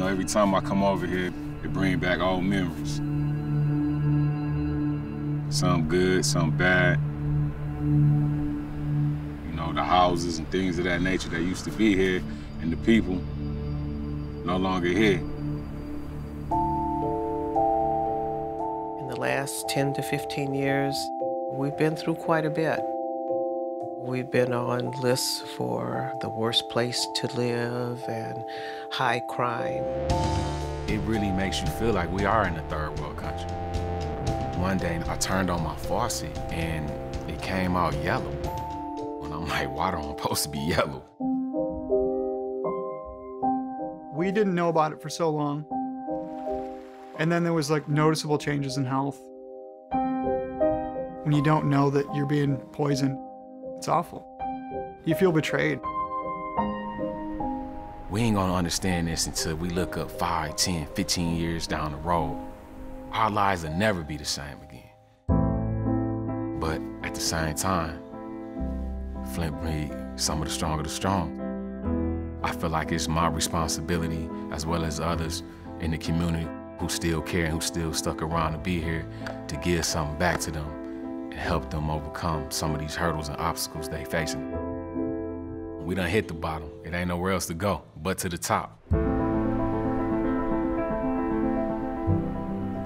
know, every time I come over here, it brings back old memories. Some good, some bad. You know, the houses and things of that nature that used to be here, and the people no longer here. In the last 10 to 15 years, we've been through quite a bit. We've been on lists for the worst place to live and high crime. It really makes you feel like we are in a third world country. One day I turned on my faucet and it came out yellow. And I'm like, water don't supposed to be yellow. We didn't know about it for so long. And then there was like noticeable changes in health. When you don't know that you're being poisoned, it's awful. You feel betrayed. We ain't gonna understand this until we look up 5, 10, 15 years down the road. Our lives will never be the same again. But at the same time, Flint breed some of the strong of the strong. I feel like it's my responsibility, as well as others in the community who still care and who still stuck around to be here, to give something back to them and help them overcome some of these hurdles and obstacles they facing. We done hit the bottom. It ain't nowhere else to go but to the top.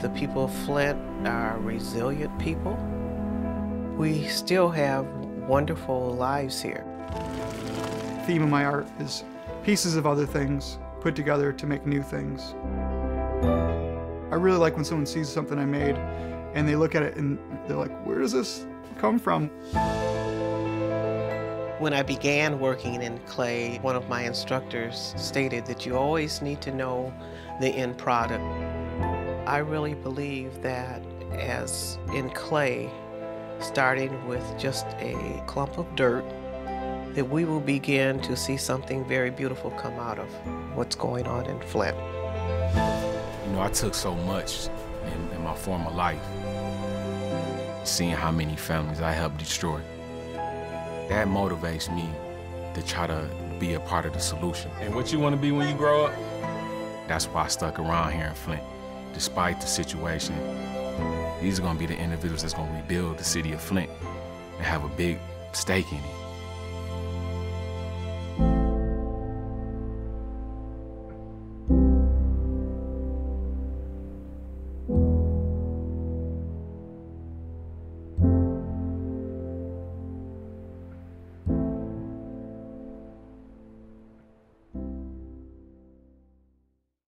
The people of Flint are resilient people. We still have wonderful lives here. The theme of my art is pieces of other things put together to make new things. I really like when someone sees something I made and they look at it and they're like, where does this come from? When I began working in clay, one of my instructors stated that you always need to know the end product. I really believe that as in clay, starting with just a clump of dirt, that we will begin to see something very beautiful come out of what's going on in Flint. You know, I took so much in, in my former life, seeing how many families I helped destroy. That motivates me to try to be a part of the solution. And what you want to be when you grow up? That's why I stuck around here in Flint. Despite the situation, these are gonna be the individuals that's gonna rebuild the city of Flint and have a big stake in it.